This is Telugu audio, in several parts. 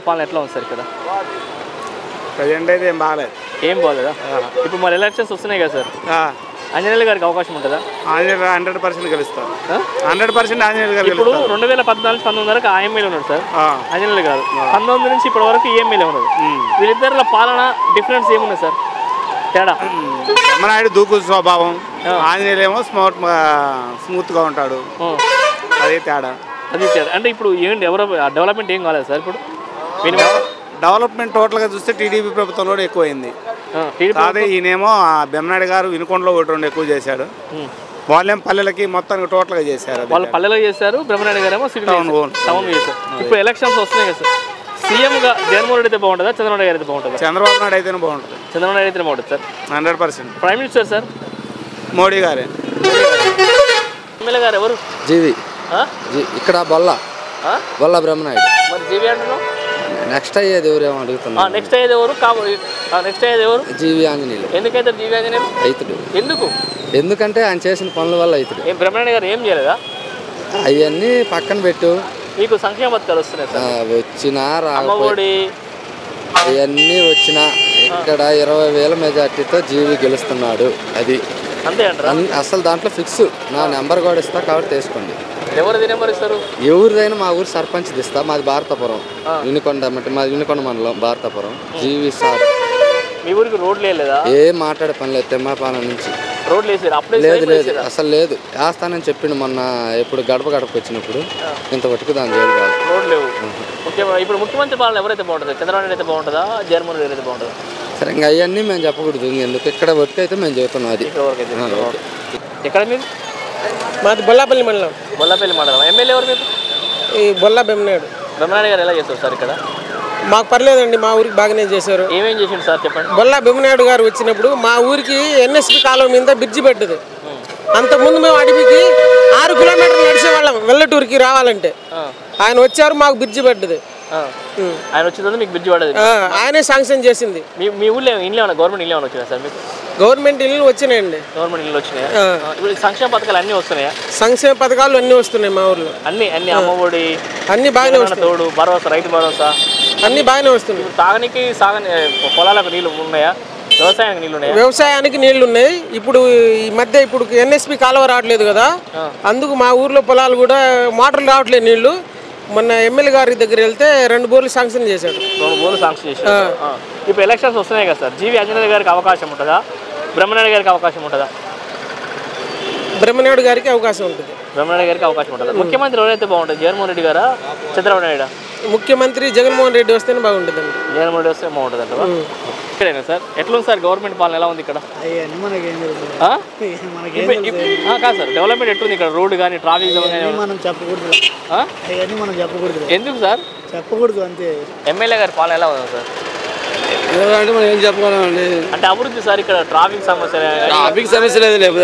గారి పాలన ఎట్లా ఉంది సార్ ఇక్కడ? ప్రజెంట్ అయితే ఏం బాగాలేదు. ఏం బాగలేదా? ఇప్పుడు మరి ఎలక్షన్స్ వస్తున్నాయి కదా సార్. ఆంజనేయులు గారికి అవకాశం ఉంటుందా? ఆంజనేయులు హండ్రెడ్ పర్సెంట్ గెలుస్తారు. ఆ? హండ్రెడ్ పర్సెంట్ ఆంజనేయులు గారు ఇప్పుడు రెండు వేల పద్నాలుగు పంతొమ్మిది వరకు ఆ ఎమ్మెల్యే ఉన్నాడు సార్. ఆంజనేయులు గారు. పంతొమ్మిది నుంచి ఇప్పటి వరకు ఎమ్మెల్యే ఉన్నది వీళ్ళిద్దరిలో పాలన డిఫరెన్స్ ఏమున్నది సార్? తేడా? బ్రహ్మనాయుడు దూకు స్వభావం. ఆంజనేయులు ఏమో స్మూత్ స్మూత్గా ఉంటాడు. అదే తేడా. అది తేడా. అంటే ఇప్పుడు ఏంటి ఎవరో డెవలప్మెంట్ ఏం కాలేదు సార్ ఇప్పుడు? డెవలప్మెంట్ టోటల్గా చూస్తే టీడీపీ ప్రభుత్వంలో ఎక్కువైంది. అదే ఈయనేమో ఆ బెమ్మనాయుడు గారు వినుకొండలో ఒకటి రెండు ఎక్కువ చేశాడు. వాళ్ళేం పల్లెలకి మొత్తానికి టోటల్గా చేశారు అది. వాళ్ళు పల్లెలో చేశారు బ్రహ్మనాయుడు గారు ఏమో సిటీ. టౌన్ చేశారు. ఇప్పుడు ఎలక్షన్స్ వస్తున్నాయి కదా సార్. సీఎంగా జగన్మోహన్ రెడ్డి అయితే బాగుంటుందా? చంద్రబాబు నాయుడు అయితే బాగుంటుందా? చంద్రబాబు నాయుడు అయితేనే బాగుంటుంది. చంద్రబాబు నాయుడు అయితే బాగుంటుంది sir. Hundred percent. Prime minister sir? Modi గారే. ఎమ్మెల్యే గారు ఎవరు? జీవి. ఆ? జీ- ఇక్కడ బొల్ల. ఆ? బొల్ల బ్రహ్మనాయుడు మరి జీవి అంటున్నావు? నెక్స్ట్ అయ్యేది ఎవరేమో అడుగుతున్నా నెక్స్ట్ అయ్యేది ఎవరు నెక్స్ట్ అయ్యేది ఎవరు జీవి ఆంజనేయులు. ఎందుకైతే జీవి ఆంజనేయులు? రైతుడు. ఎందుకు? ఎందుకంటే ఆయన చేసిన పనుల వల్ల రైతుడు. ఏం బ్రహ్మనాయుడు గారు ఏం చేయలేదా? అవన్నీ పక్కన పెట్టు. మీకు సంక్షేమ పథకాలు వస్తున్నాయి సార్. వచ్చినా రాకపోయి అమ్మఒడి. అవన్నీ వచ్చినా ఇక్కడ ఇరవై వేల మెజార్టీతో జీవి గెలుస్తున్నాడు. అది. అంతే అసలు దాంట్లో ఫిక్స్ నా నెంబర్ కూడా ఇస్తా కాబట్టి తీసుకోండి ఎవరు ఎవరిదైనా మా ఊరు సర్పంచ్ ఇస్తా మాది భారతపురం. వినుకొండ అంటే మాది వినుకొండ మండలం భారతపురం. జీవి సార్. మీ ఊరికి రోడ్లు వేయలేదా? ఏం మాట్లాడే పని లేదు తెమ్మపాలెం నుంచి. రోడ్లు వేసారు? అప్పుడే లేదు లేదు? అసలు లేదు. వేస్తానని చెప్పిండు మొన్న ఎప్పుడు గడప గడప వచ్చినప్పుడు. ఇంతవరకు దాని జోలు కాదు. రోడ్లు లేవు. ఇప్పుడు ముఖ్యమంత్రి పాలన ఎవరైతే బాగుంటుంది చంద్రబాబు నాయుడు అయితే బాగుంటుందా? జగన్మోహన్ రెడ్డి అయితే బాగుంటుందా? సరే ఇంకా అవన్నీ మేము చెప్పకూడదు. ఎందుకు? ఇక్కడ వరకు అయితే మేము చెబుతున్నాం అది. ఎక్కడ మీరు? మాది బొల్లాపల్లి మండలం. బొల్లపల్లి మండలం. ఎమ్మెల్యే ఎవరు మీకు? ఈ బొల్లా బెమ్మనాయుడు బ్రహ్మనాయుడు గారు ఎలా చేస్తారు సార్ ఇక్కడ? మాకు పర్లేదండి మా ఊరికి బాగానే చేశారు. ఏమేం చేసిండు సార్ చెప్పండి? బొల్లా బెమ్మనాయుడు గారు వచ్చినప్పుడు మా ఊరికి ఎన్ఎస్పి కాలువ మీద బ్రిడ్జి పెట్టదు. అంతకుముందు మేము అడవికి ఆరు కిలోమీటర్లు నడిచేవాళ్ళం వెల్లటూరుకి రావాలంటే. ఆయన వచ్చారు మాకు బ్రిడ్జి పెట్టదు. ఆయన వచ్చిందని మీకు బ్రిడ్జ్ పడదు. ఆయనే శాంక్షన్ చేసింది. మీ మీ ఊళ్ళో ఇల్లు ఏమన్నా గవర్నమెంట్ ఇల్లు ఏమైనా వచ్చినాయి సార్ మీకు? గవర్నమెంట్ ఇల్లు వచ్చినాయండి. గవర్నమెంట్ ఇల్లు వచ్చినాయా? ఇప్పుడు సంక్షేమ పథకాలు అన్నీ వస్తున్నాయా? సంక్షేమ పథకాలు అన్నీ వస్తున్నాయి మా ఊర్లో. అన్ని అన్ని అమ్మఒడి అన్నీ బాగానే వస్తున్నాయి. తోడు భరోసా రైతు భరోసా. అన్నీ బాగానే వస్తున్నాయి. తాగనికి సాగని పొలాలకు నీళ్ళు ఉన్నాయా? వ్యవసాయానికి నీళ్ళు ఉన్నాయా? వ్యవసాయానికి నీళ్ళు ఉన్నాయి. ఇప్పుడు ఈ మధ్య ఇప్పుడు ఎన్ఎస్పి కాలువ రావట్లేదు కదా. అందుకు మా ఊర్లో పొలాలు కూడా మోటార్లు రావట్లేదు నీళ్ళు మొన్న ఎమ్మెల్యే గారి దగ్గర వెళ్తే రెండు బోర్లు శాంక్షన్ చేశాడు. రెండు సాంక్షన్ చేశారు ఆ. ఇప్పుడు ఎలక్షన్స్ వస్తున్నాయి కదా సార్. జీవి ఆంజనేయ గారికి అవకాశం ఉంటుందా? బ్రహ్మనాయుడు గారికి అవకాశం ఉంటుందా? బ్రహ్మనాయుడు గారికి అవకాశం ఉంటుంది. బ్రహ్మనాయుడు గారికి అవకాశం ఉంటుందా? ముఖ్యమంత్రి ఎవరైతే బాగుంటుంది? జగన్మోహన్ రెడ్డి గారా? చంద్రబాబు నాయుడు? ముఖ్యమంత్రి జగన్మోహన్ రెడ్డి వస్తేనే బాగుంటుందండి. జగన్మోహన్ రెడ్డి వస్తే బాగుంటుంది అంటారా ఇక్కడేనా సార్? ఎట్లుంది సార్ గవర్నమెంట్ పాలన? ఎలా ఉంది ఇక్కడ? కాదు సార్. డెవలప్మెంట్ ఎట్లుంది ఇక్కడ? రోడ్డు కానీ ట్రాఫిక్ జామ్ కానీ మనం చెప్పకూడదు ఆ? అవన్నీ మనం చెప్పకూడదు ఎందుకు సార్? చెప్పకూడదు అంతే. ఎమ్మెల్యే గారి పాలన ఎలా ఉంది సార్? అంటే మనం ఏం చెప్పుకోవాలండి అంటే అభివృద్ధి సార్ ఇక్కడ ట్రాఫిక్ సమస్య ట్రాఫిక్ సమస్య లేదు.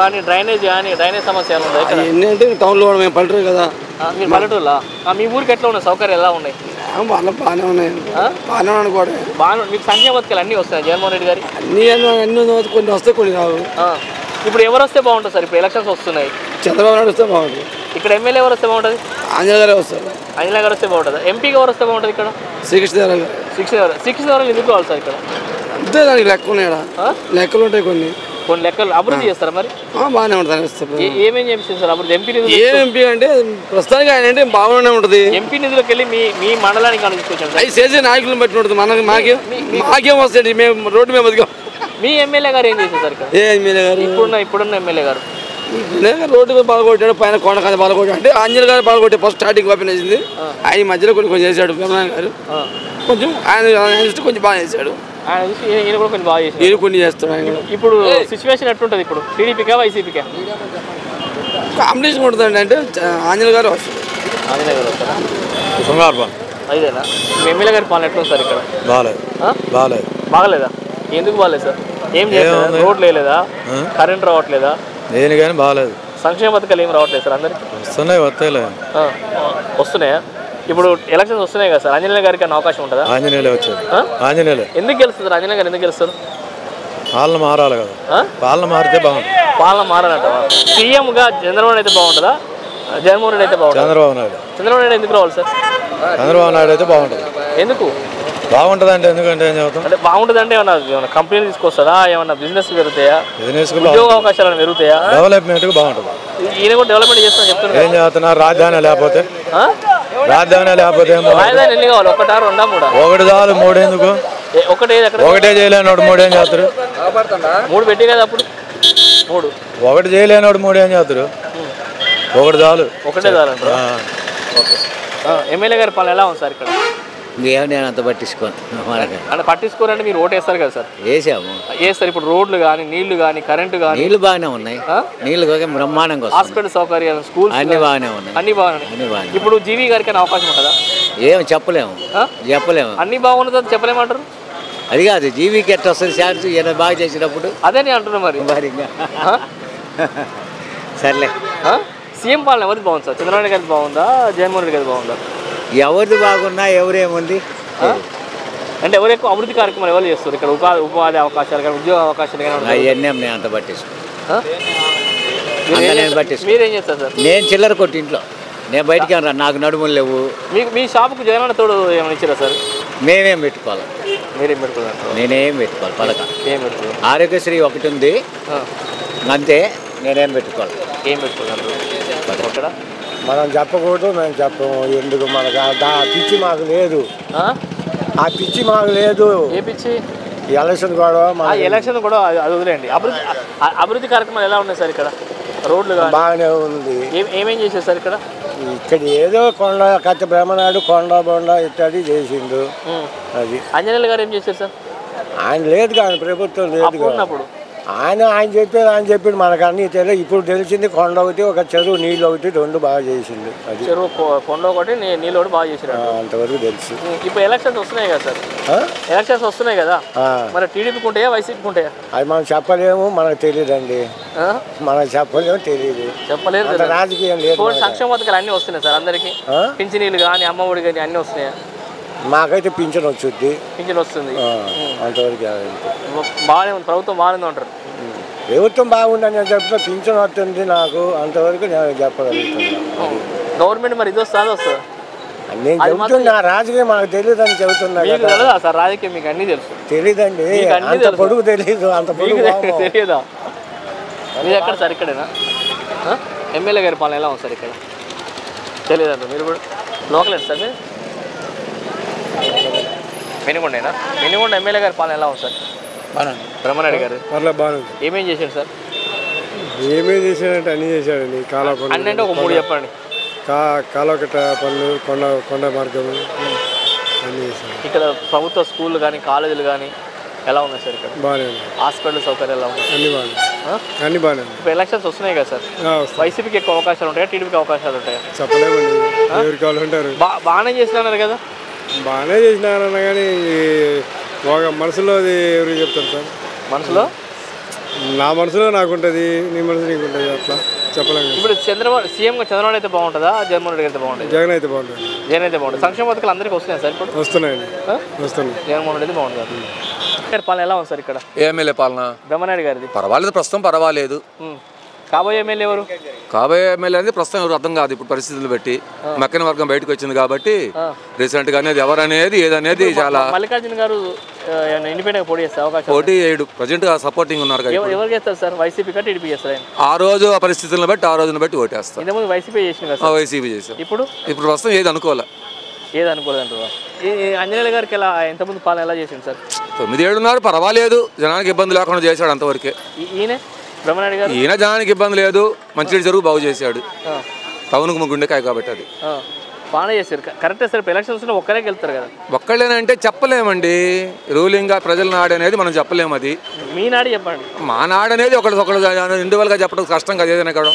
కానీ డ్రైనేజ్ కానీ డ్రైనేజ్ సమస్య ఉందా ఇక్కడ? ఏంటంటే టౌన్లో మేము పల్లెటూరు కదా. ఆ, మీరు పల్లెటూరులా? ఆ, మీ ఊరికి ఎట్లా ఉన్నాయి సౌకర్యాలు ఎలా ఉన్నాయి? బాగా బాగానే ఉన్నాయి. బాగానే అనుకోవడం బాగా మీకు సంక్షేమ పథకాలు అన్నీ వస్తాయి? జగన్మోహన్ రెడ్డి గారి? అన్ని అన్ని కొన్ని వస్తాయి కొన్ని రావు. ఇప్పుడు ఎవరు వస్తే బాగుంటుంది సార్? ఇప్పుడు ఎలక్షన్స్ వస్తున్నాయి. చంద్రబాబు నాయుడు వస్తే బాగుంటుంది. ఇక్కడ ఎమ్మెల్యే ఎవరు వస్తే బాగుంటుంది? ఆంజనేయ గారే వస్తారు. గారు వస్తే బాగుంటుంది. ఎంపీగా ఎవరు వస్తే బాగుంటుంది ఇక్కడ? శ్రీకృష్ణ సిక్స్ ఎవరు ఎందుకు కావాలి సార్ ఇక్కడ? అంతే దానికి లెక్క ఉన్నాయా? లెక్కలు ఉంటాయి కొన్ని. కొన్ని లెక్కలు అభివృద్ధి చేస్తారా మరి? బాగానే ఉంటుంది దానికి వస్తే ఏ- ఏమేం చేస్తారు సార్ అభివృద్ధి? ఎంపీ నిధులు ఏం ఎంపీ అంటే ప్రస్తుతానికి ఆయన అంటే బాగానే ఉంటుంది. ఎంపీ నిధులకు వెళ్ళి మీ మీ మండలానికి సార్. అవి చేసే నాయకులను బట్టి ఉంటుంది. మనకి మాకేం మాకేం వస్తాయండి మేము రోడ్డు మీద బతికాం మీ ఎమ్మెల్యే గారు ఏం చేశారు సార్ ఏ ఎమ్మెల్యే గారు? ఇప్పుడున్న ఇప్పుడున్న ఎమ్మెల్యే గారు. రోడ్డు మీద బాలకొట్టాడు పైన కొండ కదా బాలకొట్టాడు అంటే ఆంజనేయ గారు బాలకొట్టే ఫస్ట్ స్టార్టింగ్ ఓపెన్ చేసింది. ఆయన మధ్యలో కొన్ని కొంచెం చేశాడు. బ్రహ్మనారాయణ గారు కొంచెం ఆయన కొంచెం బాగా చేశాడు. ఆయన చూసి ఈయన- ఈయన కూడా కొంచెం బాగా చేశారు నేను కొన్ని కూడా. ఇప్పుడు సిచ్యువేషన్ ఎట్లుంటుంది ఇప్పుడు? టీడీపీకా వైసీపీకా? కాంపిటీషన్ ఉంటుందండి అంటే ఆంజనేయ గారు వస్తారు ఆంజనేయ గారు వస్తారా బంగారు అదేనా మీ ఎమ్మెల్యే గారి పాలన ఎట్లుంది సార్ ఇక్కడ? బాగాలేదు? బాగాలేదు బాగలేదా? ఎందుకు బాగలేదు సార్? ఏం చేస్తారు రోడ్లు వేయలేదా కరెంట్ రావట్లేదా? దేని కానీ బాగాలేదు. సంక్షేమ పథకాలు ఏం రావట్లేదు సార్ అందరికి? వస్తున్నాయి వస్తాయిలే. వస్తున్నాయా? ఇప్పుడు ఎలక్షన్స్ వస్తున్నాయి కదా సార్. ఆంజనేయ గారికి అన్న అవకాశం ఉంటుందా? ఆంజనేయులే వచ్చేది ఆ? ఆంజనేయులే. ఎందుకు గెలుస్తుంది ఆంజనేయ గారు ఎందుకు గెలుస్తారు? పాలన మారాలి కదా. ఆ? పాలన మారితే బాగుంటుంది. పాలన మారనంటవా సీఎంగా చంద్రబాబు నాయుడు అయితే బాగుంటుందా? జగన్మోహన్ రెడ్డి అయితే బాగుంటుందా? చంద్రబాబు నాయుడు. చంద్రబాబు నాయుడు ఎందుకు రావాలి సార్? చంద్రబాబు నాయుడు అయితే బాగుంటుంది. ఎందుకు? బాగుంటుంది అంటే ఎందుకంటే ఏం చెబుతాం? అంటే బాగుంటుంది అంటే ఏమన్నా ఏమన్నా కంపెనీలు తీసుకొస్తారా? ఏమన్నా బిజినెస్ పెరుగుతాయా? బిజినెస్ ఉద్యోగ అవకాశాలు ఏమైనా పెరుగుతాయా డెవలప్మెంట్కి బాగుంటుంది. ఈయన కూడా డెవలప్మెంట్ చేస్తున్నా చెప్తున్నారు ఏం చేస్తున్నారు? రాజధాని లేకపోతే? ఆ? రాజధాని లేకపోతే ఒకటా రెండా మూడా? ఒకటి చాలు మూడేందుకు ఒకటే చేయలేనోడు మూడేం చేస్తారు? మూడు పెట్టి కదా అప్పుడు. మూడు. ఒకటి చేయలేనోడు మూడేం చేస్తారు? ఒకటి చాలు. ఒకటే ఆ. ఎమ్మెల్యే గారి పాలన ఎలా ఉంది సార్ ఇక్కడ? ఏం నేను అంత పట్టించుకోను. అంటే పట్టించుకోరంటే మీరు ఓటేస్తారు కదా సార్? వేసాము. వేస్తారు. ఇప్పుడు రోడ్లు కానీ నీళ్ళు కానీ కరెంటు కానీ నీళ్ళు బాగానే ఉన్నాయి? నీళ్ళు బ్రహ్మాండంగా హాస్పిటల్ సౌకర్యాలు స్కూల్స్ అన్ని బాగానే ఉన్నాయి. అన్ని బాగున్నాయి అన్ని బాగానే ఇప్పుడు జీవి గారికి అవకాశం ఉంటుందా? ఏం చెప్పలేము? చెప్పలేము. అన్ని బాగున్నదని చెప్పలేమంటారు? అది కాదు జీవికి ఎట్ట వస్తుంది ఛాన్స్? ఈయన బాగా చేసినప్పుడు అదే నేను అంటున్నా మరి. మరి? సర్లే? సీఎం పాలన ఎవరిది బాగుంది సార్? చంద్రబాబు గారిది బాగుందా? జగన్మోహన్ రెడ్డి గారిది బాగుందా? ఎవరిది బాగున్నా ఎవరేముంది? అంటే ఎవరు ఎక్కువ అభివృద్ధి కార్యక్రమాలు ఎవరు చేస్తారు? ఇక్కడ ఉపాధి ఉపాధి అవకాశాలు కానీ ఉద్యోగ అవకాశాలు కానీ? అవన్నీ నేను అంత ఆ? మీరు చేస్తారు? సార్? నేను చిల్లర కొట్టి ఇంట్లో. నేను బయటికి రా నాకు నడుములు లేవు. మీకు మీ షాపుకు జగనన్న తోడు ఏమైనా ఇచ్చారా సార్? మేమేం పెట్టుకోవాలి? మీరేం పెట్టుకున్నారు నేనేం పెట్టుకోవాలి? పలక. ఏం పెట్టుకున్నారు ఆరోగ్యశ్రీ ఒకటి ఉంది. అంతే నేనేం పెట్టుకోవాలి? ఏం అక్కడ మనం చెప్పకూడదు మేము చెప్పము. ఎందుకు? మనకు ఆ పిచ్చి మాకు లేదు. ఆ? పిచ్చి మాకు లేదు. ఏ పిచ్చి? ఈ ఎలక్షన్ గొడవ ఎలక్షన్ కూడా అది వదిలేండి అభివృద్ధి అభివృద్ధి కార్యక్రమాలు ఎలా ఉన్నాయి సార్ ఇక్కడ? రోడ్లు బాగానే ఉంది. ఏమేం చేశారు సార్ ఇక్కడ? ఇక్కడ ఏదో కొండ కచ్చ బ్రహ్మనాయుడు కొండ బొండ ఇత్యాది చేసిండు. అది. అంజనేయులు గారు ఏం చేశారు సార్? ఆయన లేదు కానీ ప్రభుత్వం లేదు ఉన్నప్పుడు. ఆయన ఆయన చెప్పేది ఆయన చెప్పాడు మనకు అన్నీ తెలియదు. ఇప్పుడు తెలిసింది కొండ ఒకటి ఒక చెరువు నీళ్ళు ఒకటి రెండు బాగా చేసిండు అది. చెరువు కొండ ఒకటి నీళ్ళు ఒకటి బాగా ఆ, అంతవరకు తెలుసు. ఇప్పుడు ఎలక్షన్స్ వస్తున్నాయి కదా సార్? ఎలక్షన్స్ వస్తున్నాయి కదా. మరి టీడీపీకి ఉంటాయా వైసీపీకి ఉంటాయా? అది మనం చెప్పలేము మనకు తెలియదండి? మనకు చెప్పలేము తెలియదు. చెప్పలేదు రాజకీయం లేదు. సంక్షేమ పథకాలు అన్నీ వస్తున్నాయి సార్. అందరికీ ఆ? పింఛనీళ్ళు కానీ అమ్మఒడి కానీ అన్నీ వస్తున్నాయా? మాకైతే పింఛన్ వచ్చుద్ది. పింఛన్ వస్తుంది. అంతవరకు. బాగానే ఉంది ప్రభుత్వం బాగానే ఉంటారు ప్రభుత్వం బాగుందని నేను చెప్తున్నా పింఛన్ వస్తుంది నాకు అంతవరకు నేను చెప్పగలుగుతున్నా. గవర్నమెంట్ మరి ఇది వస్తుందా వస్తుందా? నేను చెబుతున్నా రాజకీయం మాకు చెబుతున్నా తెలియదా సార్ రాజకీయం మీకు అన్నీ తెలుసు. అంత తెలుసు. పొడుగు తెలియదు అంత పొడుగు. తెలియదా మీరు ఎక్కడ సార్ ఇక్కడేనా? ఎమ్మెల్యే గారి పాలన ఎలా ఉంది సార్ ఇక్కడ? తెలియదంట మీరు కూడా లోకల్ సార్ మీరు? మినిగుండేనా? మినిగుండ ఎమ్మెల్యే గారి పాలన ఎలా ఉంది సార్? బ్రహ్మనాయుడు గారు. పర్లేదు బాగానే ఏమేం చేశాడు సార్? ఏమేమి చేశాడంటే అన్ని చేశాడండి. కాలా అన్నీ అంటే ఒక మూడు చెప్పండి. కా కాలకట్ట పనులు కొండ కొండ మార్గము అన్ని చేశాడు. ఇక్కడ ప్రభుత్వ స్కూళ్ళు కానీ కాలేజీలు కానీ ఎలా ఉన్నాయి సార్ ఇక్కడ? బాగానే ఉన్నాయి. హాస్పిటల్ సౌకర్యాలు ఎలా ఉన్నాయి? అన్ని బాగానే ఆ? అన్ని బాగానే ఉన్నాయి. ఇప్పుడు ఎలక్షన్స్ వస్తున్నాయి కదా సార్. వైసీపీకి ఎక్కువ అవకాశాలు ఉంటాయా? టీడీపీకి అవకాశాలు ఉంటాయా? చెప్పలేమండి. ఉంటారు? బా బాగానే చేసినారు కదా? బాగానే చేసినారన్న కానీ ఒక మనసులో అది ఎవరికి చెప్తారు సార్? మనసులో? నా మనసులో నాకు ఉంటుంది నీ మనసు నీకు ఉంటుంది అట్లా చెప్పలేము. ఇప్పుడు చంద్రబాబు సీఎంగా చంద్రబాబు అయితే బాగుంటుందా? జగన్మోహన్ రెడ్డి అయితే బాగుంటుంది? జగన్ అయితే బాగుంటుంది. జగన్ అయితే బాగుంటుంది. సంక్షేమ పథకాలు అందరికీ వస్తున్నాయి సార్ ఇప్పుడు? వస్తున్నాయండి? వస్తున్నాయి. జగన్మోహన్ రెడ్డి అయితే బాగుంటుంది ఇక్కడ పాలన ఎలా ఉంది సార్ ఇక్కడ? ఎమ్మెల్యే పాలన? బ్రహ్మనాయుడు గారిది. పర్వాలేదు ప్రస్తుతం పర్వాలేదు. కాబోయే ఎమ్మెల్యే ఎవరు? కాబోయే ఎమ్మెల్యే అనేది ప్రస్తుతం ఎవరు అర్థం కాదు. ఇప్పుడు పరిస్థితులు బట్టి మక్కన వర్గం బయటకు వచ్చింది కాబట్టి రీసెంట్గా అనేది ఎవరనేది ఏదనేది చాలా మల్లికార్జున గారు ఇండిపెండెంట్ పోటీ చేస్తే అవకాశం పోటీ చేయడు. ప్రజెంట్గా సపోర్టింగ్ ఉన్నారు ఎవరు చేస్తారు సార్? వైసీపీ కా టీడీపీ చేస్తారు ఆయన ఆ రోజు ఆ పరిస్థితులను బట్టి ఆ రోజును బట్టి ఓటేస్తారు. ఇంతకుముందు వైసీపీ కదా సార్? వైసీపీ ఇప్పుడు? ఇప్పుడు ప్రస్తుతం ఏది అనుకోలే ఏది అనుకోలేదంటారు అంజనేయుల గారికి ఎలా ఎంతమంది పాలన ఎలా చేసింది సార్? తొమ్మిది ఏడున్నర పర్వాలేదు. జనానికి ఇబ్బంది లేకుండా చేశాడు అంతవరకే. ఈయన? బ్రహ్మనాయుడు గారు? ఈయన జనానికి ఇబ్బంది లేదు. మంచి చెరువు బాగు చేశాడు. టౌన్కు గుండెకాయ కాబట్టి అది. ఆ. బాగానే చేశారు. కరెక్టే సార్. ఇప్పుడు ఎలక్షన్స్ ఒక్కరే వెళ్తారు కదా. ఒక్కళ్ళేనంటే చెప్పలేమండి. రూలింగ్గా ప్రజల నాడు అనేది మనం చెప్పలేము అది. మీ నాడు చెప్పండి. మా నాడు అనేది ఒకటి ఒకటి ఇండివిజువల్గా చెప్పడం కష్టం కదా ఏదైనా ఇక్కడ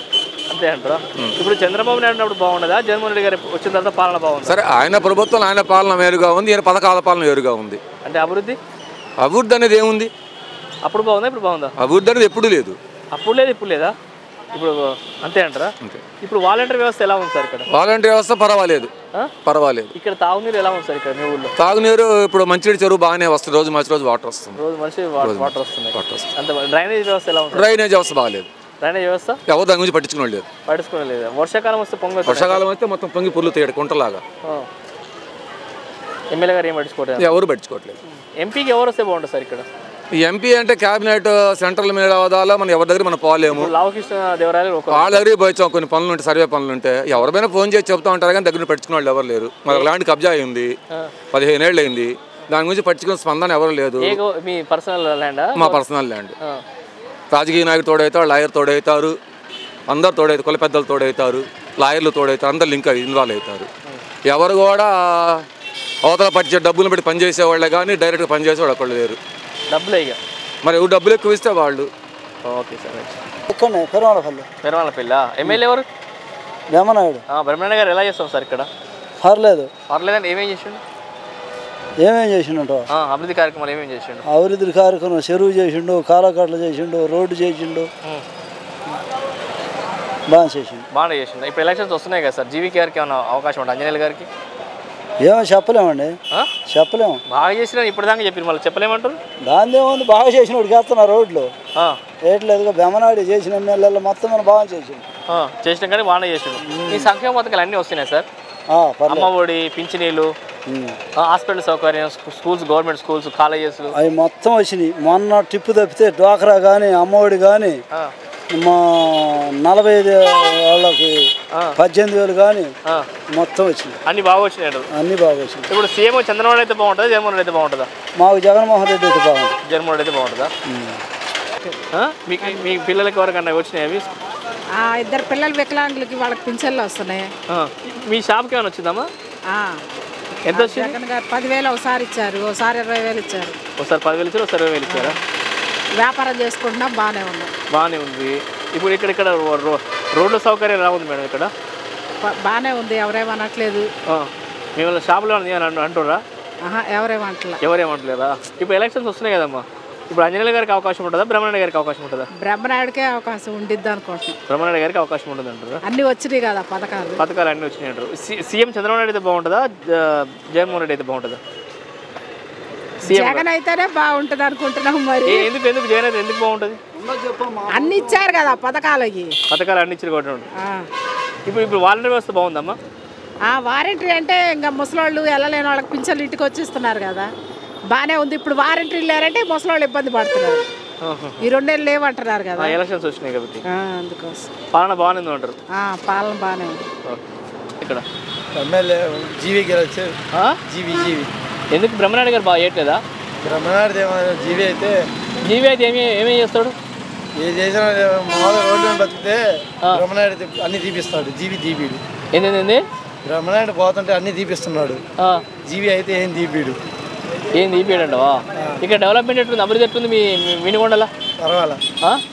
అంతే అంటారా? ఇప్పుడు చంద్రబాబు నాయుడు ఉన్నప్పుడు బాగుండదా? జగన్మోహన్ రెడ్డి గారు వచ్చిన తర్వాత పాలన బాగుంది? సరే ఆయన ప్రభుత్వం ఆయన పాలన వేరుగా ఉంది. ఈయన పథకాల పాలన వేరుగా ఉంది. అంటే అభివృద్ధి? అభివృద్ధి అనేది ఏముంది? అప్పుడు బాగుందా? ఇప్పుడు బాగుందా? అభివృద్ధి అనేది ఎప్పుడూ లేదు. అప్పుడు లేదు ఇప్పుడు లేదా? ఇప్పుడు అంతే అంటారా? ఇప్పుడు వాలంటీర్ వ్యవస్థ ఎలా ఉంది సార్ ఇక్కడ? వాలంటీర్ వ్యవస్థ పర్వాలేదు? పర్వాలేదు. ఇక్కడ తాగునీరు ఎలా ఉంది సార్ ఇక్కడ మీ ఊళ్ళో తాగునీరు ఇప్పుడు మంచినీటి చెరువు బాగానే వస్తుంది. రోజు మంచి రోజు వాటర్ వస్తుంది. రోజు వా- వాటర్ వస్తున్నాయి. వాటర్ వస్తుంది. అంత డ్రైనేజ్ వ్యవస్థ ఎలా ఉంది? డ్రైనేజ్ వ్యవస్థ బాగాలేదు. డ్రైనేజ్ వ్యవస్థ? ఎవరు దాని గురించి పట్టించుకునే లేదు. పడుచుకోలేదు వర్షాకాలం వస్తే పొంగ వర్షాకాలం అయితే మొత్తం పొంగి పుల్లు తీయడు కుంటలాగా. ఎమ్మెల్యే గారు ఏం పట్టించుకోవట్లేదు? ఎవరు పట్టించుకోవట్లేదు. ఎంపీకి ఎవరు వస్తే బాగుంటుంది సార్ ఇక్కడ? ఎంపీ అంటే క్యాబినెట్ సెంట్రల్ మీద హోదాలో మనం ఎవరి దగ్గర మనం పోలేము. వాళ్ళ దగ్గరికి పోయించాం కొన్ని పనులు ఉంటే సర్వే పనులు ఉంటే. ఎవరిపైనా ఫోన్ చేసి చెప్తా ఉంటారు కానీ దగ్గర పట్టించుకునే వాళ్ళు ఎవరు లేరు. మనకు ల్యాండ్ కబ్జా అయింది. పదిహేను ఏళ్ళు అయింది దాని గురించి పట్టించుకునే స్పందన ఎవరు లేదు. మీ పర్సనల్ ల్యాండా మా పర్సనల్ ల్యాండ్ రాజకీయ నాయకుడు తోడవుతారు లాయర్ తోడవుతారు అందరు తోడవుతారు కుల పెద్దలు తోడవుతారు లాయర్లు తోడవుతారు అందరు లింక్ ఇన్వాల్వ్ అవుతారు. ఎవరు కూడా అవతల పట్టించే డబ్బులు పెట్టి పనిచేసే వాళ్ళే కానీ డైరెక్ట్గా పనిచేసే వాళ్ళు ఒకళ్ళు లేరు. డబ్బులే ఇక. మరి ఎవరు డబ్బులు ఎక్కువ ఇస్తే వాళ్ళు. ఓకే సార్ ఇక్కడనే పెరవాడపల్లి పెరవాల పిల్ల ఎమ్మెల్యే ఎవరు? వేమనాయుడు ఆ, బ్రహ్మణ్య గారు ఎలా చేస్తాం సార్ ఇక్కడ? పర్లేదు. పర్లేదండి ఏమేం చేసిండు? ఏమేం చేసిండు ఆ, అభివృద్ధి కార్యక్రమాలు ఏమేం చేసిండు? అభివృద్ధి కార్యక్రమం చెరువు చేసిండు కాలకట్లు చేసిండు రోడ్డు చేసిండు. బాగా చేసిండు. బాగానే చేసిండు. ఇప్పుడు ఎలక్షన్స్ వస్తున్నాయి కదా సార్ జీవీ గారికి ఏమైనా అవకాశం ఉంటుంది అంజనేయులు గారికి? ఏమో చెప్పలేమండి? చెప్పలేము. బాగా చేసిన ఇప్పటిదాకా చెప్పారు మళ్ళీ చెప్పలేమంటారు? దాని ఏముంది బాగా చేసినోడికి వేస్తున్నారు రోడ్లు. ఆ, వేయట్లేదుగా బెమ్మనాయుడు చేసిన ఎమ్మెల్యేలు మొత్తం మనం బాగా చేసిండు చేసినా కానీ బాగానే చేసిండు ఈ సంక్షేమ పథకాలు అన్నీ వస్తున్నాయి సార్. ఆ, పర్లేదు. అమ్మ ఒడి పింఛనీలు హాస్పిటల్ సౌకర్యం స్కూ- స్కూల్స్ గవర్నమెంట్ స్కూల్స్ కాలేజెస్ అవి మొత్తం వచ్చినాయి. మొన్న టిప్పు తప్పితే డ్వాక్రా కానీ అమ్మఒడి కానీ మా నలభై ఐదు వాళ్ళకి పద్దెనిమిది వేలు కానీ మొత్తం వచ్చినాయి అన్ని బాగా వచ్చినాయి. అన్నీ బాగా వచ్చినాయి ఇప్పుడు సీఎం చంద్రబాబు అయితే బాగుంటుందా? జగన్మోహన్ రెడ్డి అయితే బాగుంటుందా? మాకు జగన్మోహన్ రెడ్డి అయితే బాగుంది. జగన్మోహన్ రెడ్డి అయితే బాగుంటుందా? మీకు మీ పిల్లలకి ఎవరికన్నా వచ్చినాయి అవి? ఆ, ఇద్దరు పిల్లలు వికలాంగులకి వాళ్ళకి పింఛన్లు వస్తున్నాయి. ఆ. మీ షాప్కి ఏమైనా వచ్చిందమ్మా? ఆ. ఎంత వచ్చింది? పదివేలు ఒకసారి ఇచ్చారు ఒకసారి ఇరవై వేలు ఇచ్చారు. ఒకసారి పదివేలు ఇచ్చారు ఒకసారి ఇరవై వేలు ఇచ్చారా? వ్యాపారం చేసుకుంటున్నాం బాగానే ఉన్నాం బాగానే ఉంది. ఇప్పుడు ఇక్కడ ఇక్కడ రోడ్ల సౌకర్యం ఎలా ఉంది మేడం ఇక్కడ? బాగానే ఉంది ఎవరేమనట్లేదు. మిమ్మల్ని షాపులో ఆహా ఎవరేమంటలా ఎవరేమంటలేరా ఇప్పుడు ఎలక్షన్స్ వస్తున్నాయి కదమ్మా. ఇప్పుడు అంజనేయుల గారికి అవకాశం ఉంటుందా బ్రహ్మనాయుడు గారికి అవకాశం ఉంటుందా? బ్రహ్మనాయుడికే అవకాశం ఉండిద్ది అనుకుంటున్నాం. బ్రహ్మనాయుడు గారికి అవకాశం ఉంటుంది అంటారా అన్నీ వచ్చినాయి కదా పథకాలు. పథకాలు అన్నీ వచ్చినాయి అంటారు సీఎం చంద్రబాబు నాయుడు అయితే బాగుంటుందా? జగన్మోహన్ రెడ్డి అయితే బాగుంటుందా? జగన్ అయితేనే బాగుంటుంది అనుకుంటున్నాం మరి. ఎందుకు ఎందుకు జగన్ అయితే ఎందుకు బాగుంటుంది? అన్ని ఇచ్చారు కదా పథకాలకి. పథకాలు అన్ని ఇచ్చి కొట్టండి ఆ. ఇప్పుడు ఇప్పుడు వాలంటీర్ వ్యవస్థ బాగుందమ్మా? ఆ వారంటీ అంటే ఇంకా ముసలోళ్ళు వెళ్ళలేని వాళ్ళకి పింఛన్లు ఇంటికి వచ్చిస్తున్నారు కదా. బాగానే ఉంది. ఇప్పుడు వారంటీ లేరంటే ముసలోళ్ళు ఇబ్బంది పడుతున్నారు. ఈ రెండేళ్ళు లేవంటున్నారు కదా. ఎలక్షన్స్ వచ్చినాయి కాబట్టి. ఆ, అందుకోసం. పాలన బాగానే అంటారు. ఆ, పాలన బాగానే ఉంది. ఇక్కడ. ఎమ్మెల్యే జీవి గెలవచ్చు ఆ? జీవి జీవి. ఎందుకు బ్రహ్మనాయుడు గారు బాగా చేయట్లేదా? బ్రహ్మనాయుడు ఏమన్నా జీవి అయితే. జీవీ అయితే ఏమి ఏమేం చేస్తాడు? ఏ చేసిన మామూలుగా రోడ్డు బతికితే బ్రహ్మనాయుడు అన్ని తీపిస్తాడు జీవి దీపీడు ఏంది బ్రహ్మనాయుడు పోతుంటే అన్ని తీపిస్తున్నాడు. జీవి అయితే ఏం దీపీడు ఏం తీపియడండవా ఇక్కడ డెవలప్మెంట్ ఎట్లుంది? అభివృద్ధి ఎట్లుంది మీ మినిగొండల? పర్వాలా?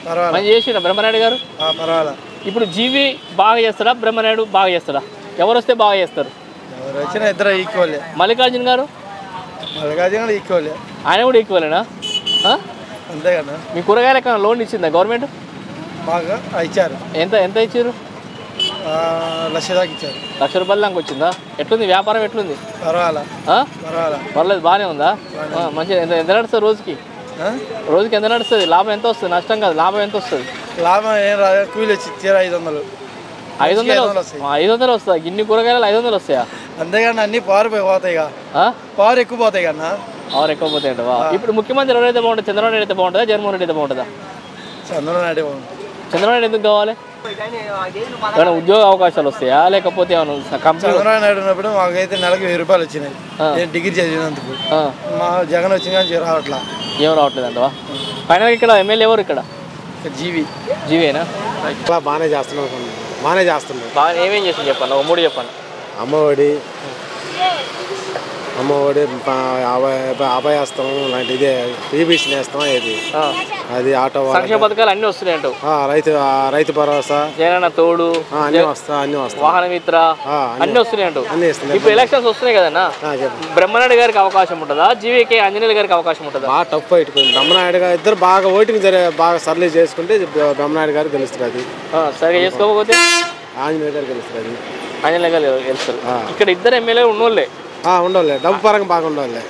పర్వాలా. మంచి చేసిన బ్రహ్మనాయుడు గారు? ఆ, పర్వాలా. ఇప్పుడు జీవి బాగా చేస్తాడా? బ్రహ్మనాయుడు బాగా చేస్తాడా? ఎవరు వస్తే బాగా చేస్తారు? ఎవరు వచ్చినా ఇద్దరు ఈక్వలే మల్లికార్జున గారు? ఆయన కూడా ఈక్వలేనా ఆ? అంతే కదా. మీ కూరగాయలకు ఏమైనా లోన్ ఇచ్చిందా గవర్నమెంట్ బాగా ఇచ్చారు. ఎంత ఎంత ఇచ్చారు? లక్ష దాకా ఇచ్చారు. లక్ష రూపాయల దాకా వచ్చిందా? ఎట్లుంది? వ్యాపారం ఎట్లుంది? పర్వాలా. పర్లేదు బాగానే ఉందా? మంచిగా ఎంత ఎంత నడుస్తుంది రోజుకి? రోజుకి ఎంత నడుస్తుంది? లాభం ఎంత వస్తుంది? నష్టం కాదు లాభం ఎంత వస్తుంది? లాభం ఏం రాదు కూలి వచ్చి ఐదు వందలు. ఐదు వందలు ఐదు వందలు వస్తాయి. గిన్ని కూరగాయలు ఐదు వందలు వస్తాయా? అంతేగాని అన్ని పారిపోయి పోతాయి? పారు ఎక్కువ పోతాయి కన్నా. ఆరు ఎక్కువ పోతాయి ఇప్పుడు ముఖ్యమంత్రి ఎవరైతే బాగుంటుంది చంద్రబాబు నాయుడు అయితే బాగుంటుందా? జగన్మోహన్ రెడ్డి అయితే బాగుంటుందా? చంద్రబాబు నాయుడు బాగుంది చంద్రబాబు నాయుడు ఎందుకు కావాలి? ఏమైనా ఉద్యోగ అవకాశాలు వస్తాయా? లేకపోతే చంద్రబాబు నాయుడు ఉన్నప్పుడు మాకైతే నెలకు వెయ్యి రూపాయలు వచ్చినాయి. నేను డిగ్రీ చదివినందుకు. మా జగన్ వచ్చిన కానీ రావట్లా. ఏం రావట్లేదు అంటవా? ఫైనల్ ఇక్కడ ఎమ్మెల్యే ఎవరు ఇక్కడ? జీవి. జీవేనా అలా బాగానే చేస్తున్నాం బాగానే చేస్తున్నాం బాగా ఏమేం చేసి చెప్పాను ఒక మూడు చెప్పాను అమ్మఒడి. అమ్మఒడి అభయాస్తం లాంటి ఇదే పీబీసీ నేస్తాం ఇది అది ఆటో. సంక్షేమ పథకాలు అన్ని వస్తున్నాయి రైతు రైతు భరోసా. జగనన్న తోడు అన్నీ వస్తా అన్నీ వస్తాయి వాహన మిత్ర అన్ని- వస్తున్నాయి అన్నీ. ఇప్పుడు ఎలక్షన్స్ వస్తున్నాయి కదన్నా? బ్రహ్మనాయుడు గారికి అవకాశం ఉంటుందా? జీవీకే ఆంజనేయులు గారికి అవకాశం ఉంటుందా? బాగా టఫ్ ఫైట్ బ్రహ్మనాయుడు గారు ఇద్దరు బాగా ఓటింగ్ జరి బాగా సర్లీ చేసుకుంటే బ్ర- బ్రహ్మనాయుడు గారు ఆ, సరిగా చేసుకోకపోతే? ఆంజనేయ గారు గెలుస్తారు అది. ఆంజనేయులు గారు గెలుస్తారు. ఇక్కడ ఇద్దరు ఎమ్మెల్యే ఉన్నోళ్ళే. ఆ, ఉండాలి డబ్బు పరంగా బాగా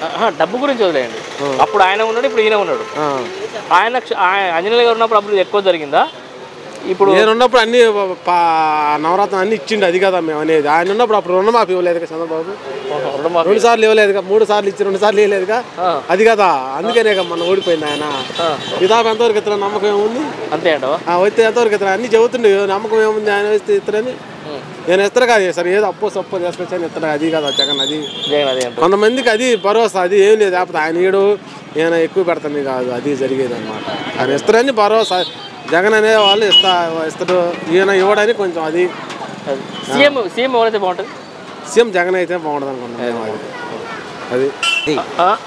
ఆహా, డబ్బు గురించి వదిలేయండి. అప్పుడు ఆయన ఉన్నాడు ఇప్పుడు ఈయన ఉన్నాడు. ఆయన ఆంజనేయులు గారు ఉన్నప్పుడు అభివృద్ధి ఎక్కువ జరిగిందా? ఇప్పుడు నేను ఉన్నప్పుడు అన్ని నవరత్నం అన్ని ఇచ్చిండు అది కదా మేము అనేది. ఆయన ఉన్నప్పుడు అప్పుడు రుణమాఫీ ఇవ్వలేదు కదా చంద్రబాబు రెండు సార్లు ఇవ్వలేదుగా మూడు సార్లు ఇచ్చి రెండు సార్లు ఇవ్వలేదుగా అది కదా అందుకనే కదా మనం ఓడిపోయింది ఆయన. విధాప ఎంతవరకు ఇతర నమ్మకం ఏముంది? అంతే వస్తే ఎంతవరకు ఇతర అన్ని చెబుతుండే నమ్మకం ఏముంది ఆయన వేస్తే ఇతరని నేను ఇతర కాదు సార్ ఏదో అప్పు సప్పు చేసుకొచ్చాను ఇతర అది కదా జగన్ అది. కొంతమందికి అది భరోసా అది ఏం లేదు. లేకపోతే ఆయన ఈడు నేను ఎక్కువ పెడతాను కాదు. అది జరిగేది అనమాట ఆయన ఇస్తారని భరోసా. జగన్ అనే వాళ్ళు ఇస్తా ఇస్తాడు. ఈయన ఇవ్వడానికి కొంచెం అది. సీఎం సీఎం ఎవరైతే బాగుంటుంది? సీఎం జగన్ అయితే బాగుంటుంది అనుకుంటున్నాను అది.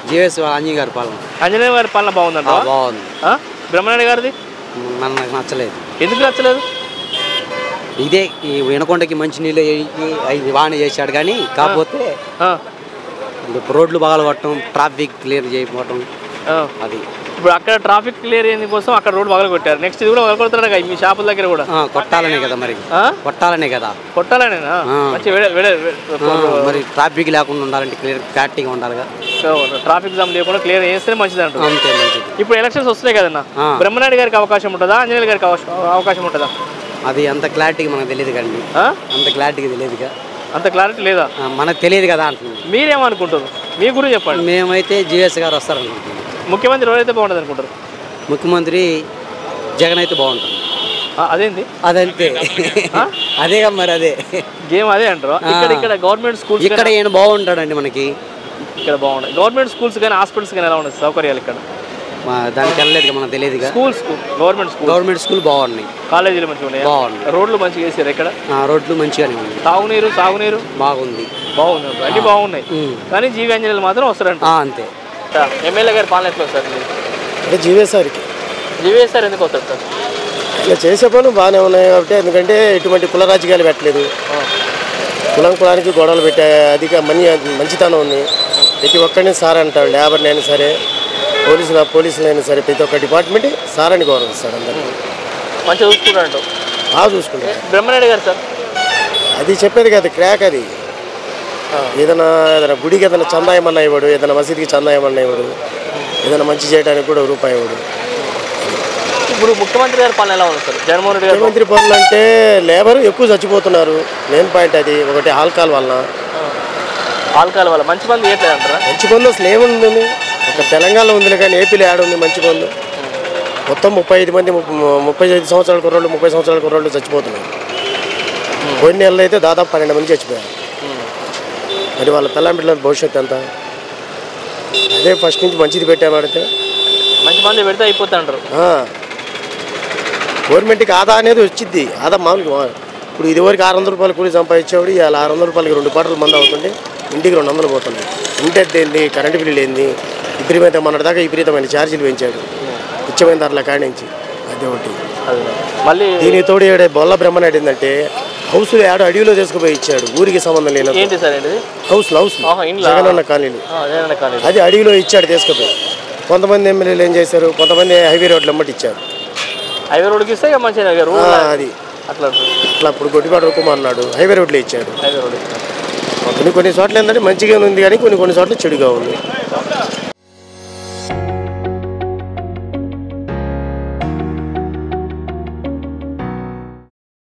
జీఎస్ అంజీ గారి పాలన. అంజనేయ గారి పాలన బాగుందంట ఆ, బాగుంది. బ్రహ్మనాయుడు గారిది? మన నాకు నచ్చలేదు. ఎందుకు నచ్చలేదు? ఇదే ఈ వినకొండకి మంచి నీళ్ళు అవి బాగానే చేశాడు కానీ కాకపోతే రోడ్లు బాగా కొట్టడం ట్రాఫిక్ క్లియర్ చేయకపోవటం అది. ఇప్పుడు అక్కడ ట్రాఫిక్ క్లియర్ అయ్యేందు కోసం అక్కడ రోడ్ పగల కొట్టారు. నెక్స్ట్ ఇది కూడా పగల కొడతారు కదా మీ షాపుల దగ్గర కూడా. కొట్టాలనే కదా మరి. కొట్టాలనే కదా. కొట్టాలనేనా? మరి ట్రాఫిక్ లేకుండా ఉండాలంటే క్లియర్ క్లారిటీగా ఉండాలిగా. ట్రాఫిక్ జామ్ లేకుండా క్లియర్ చేస్తే మంచిది అంటారు. ఇప్పుడు ఎలక్షన్స్ వస్తున్నాయి కదన్నా. బ్రహ్మనాయుడు గారికి అవకాశం ఉంటుందా? అంజనేయులు గారికి అవకాశం- అవకాశం ఉంటుందా? అది అంత క్లారిటీగా మనకు తెలియదు కండి అంత క్లారిటీగా తెలియదుగా అంత క్లారిటీ లేదా? మనకు తెలియదు కదా అంటున్నాం మీరేమనుకుంటారు? మీ గురించి చెప్పండి. మేమైతే జిఎస్ గారు వస్తారనుకుంటున్నాం. ముఖ్యమంత్రి ఎవరైతే బాగుంటుంది అనుకుంటారు ముఖ్యమంత్రి జగన్ అయితే బాగుంటుంది. ఆ, అదేంటి అదంతే. అదేగా మరి అదే. గేమ్ అదే అంటారు. ఇక్కడ ఇక్కడ గవర్నమెంట్ స్కూల్స్ ఇక్కడ ఈయన బాగుంటాడండి మనకి. ఇక్కడ బాగుంటాయి. గవర్నమెంట్ స్కూల్స్ కానీ హాస్పిటల్స్ కానీ ఎలా ఉన్నాయి? సౌకర్యాలు ఇక్కడ? దానికి వెళ్ళలేదు మనకు తెలియదుగా schools government school. Government school బాగున్నాయి. కాలేజీలు మంచిగా ఉన్నాయి? బాగున్నాయి. రోడ్లు మంచిగా వేసారు ఇక్కడ? ఆ, రోడ్లు మంచిగానే ఉన్నాయి. తాగునీరు సాగునీరు? బాగుంది. బాగుంది. అన్ని బాగున్నాయి. కానీ జీవి అంజనీలు మాత్రం వస్తారంట. ఆ, అంతే. ఎమ్మెల్యే గారి పాలన ఎట్లా వస్తారు అంటే జీవేశారికి జీవీఎస్ఆర్ ఎందుకు వస్తారు సార్? ఇలా చేసే పనులు బాగానే ఉన్నాయి కాబట్టి ఎందుకంటే ఎటువంటి కుల రాజకీయాలు పెట్టలేదు. కులం కులానికి గొడవలు పెట్టే అధిక మనీ మంచితనం ఉంది. ప్రతి ఒక్కరిని సార్ అంటాడు లేబర్ని అయినా సరే. పోలీసులు పోలీసులు అయినా సరే ప్రతి ఒక్క డిపార్ట్మెంట్ సార్ అని గౌరవిస్తాడు అందరినీ. మంచిగా చూసుకుంటారంట. బాగా చూసుకుంటాడు బ్రహ్మనాయుడు గారు సార్? అది చెప్పేది కదా క్రాక్ అది. ఏదైనా ఏదైనా గుడికి ఏదైనా చందా ఏమన్నా ఇవ్వడు ఏదైనా మసీదుకి చందా ఏమన్నా ఇవ్వడు ఏదైనా మంచి చేయడానికి కూడా రూపాయి ఇవ్వడు. ఇప్పుడు ముఖ్యమంత్రి గారి పాలన ఎలా ఉంది సార్? జగన్మోహన్ రెడ్డి ముఖ్యమంత్రి పనులు అంటే లేబర్ ఎక్కువ చచ్చిపోతున్నారు. మెయిన్ పాయింట్ అది ఒకటి ఆల్కాల్ వలన. ఆల్కాల్ వల్ల మంచి మంది చేయట్లేదు అంటారా మంచి పనులు అసలు ఏముంది? ఒక తెలంగాణలో ఉంది కానీ ఏపీలో యాడ్ ఉంది మంచి పనులు మొత్తం ముప్పై ఐదు మంది ముప్ప- ఐదు సంవత్సరాల కుర్రోళ్ళు ముప్పై సంవత్సరాల కుర్రోళ్ళు చచ్చిపోతున్నారు. కొన్ని నెలలు అయితే దాదాపు పన్నెండు మంది చచ్చిపోయారు. మరి వాళ్ళ పిల్లం పిల్లల భవిష్యత్తు ఎంత? అదే ఫస్ట్ నుంచి మంచిది పెట్టామడితే మంచి మంది పెడితే అయిపోతా అంటారు గవర్నమెంట్కి ఆదా అనేది వచ్చింది ఆదా మామూలుగా ఇప్పుడు ఇదివరకు ఆరు వందల రూపాయలు కూలి సంపాదించేవాడు ఇవాళ ఆరు వందల రూపాయలకి రెండు కోట్ల మంది అవుతుంటే ఇంటికి రెండు వందలు పోతుంది ఇంటి ఏంది కరెంటు బిల్లులు ఏంది మొన్నటి దాకా విపరీతమైన ఛార్జీలు పెంచాడు. ఇచ్చమైన ధరల కాడించి అదే ఒకటి. మళ్ళీ దీనికి తోడు ఏడే బొల్ల బ్రహ్మనాయుడు ఏంటంటే హౌస్ ఏడో అడవిలో తీసుకుపోయి ఇచ్చాడు. ఊరికి సంబంధం ఏంటిది? House house? జగనన్న కాలనీలు. అది అడవిలో ఇచ్చాడు తీసుకుపోయి. కొంతమంది ఎమ్మెల్యేలు ఏం చేశారు? కొంతమంది హైవే రోడ్లు అమ్మటి ఇచ్చారు. హైవే రోడ్కి ఇస్తే అది. అట్లా. అట్లా ఇప్పుడు గొడ్డిపాడు రుకుమ అన్నాడు. హైవే రోడ్లు ఇచ్చాడు. హైవే రోడ్ కొన్ని కొన్ని చోట్ల ఏంటంటే మంచిగా ఉంది కానీ కొన్ని కొన్ని చోట్ల చెడుగా ఉంది.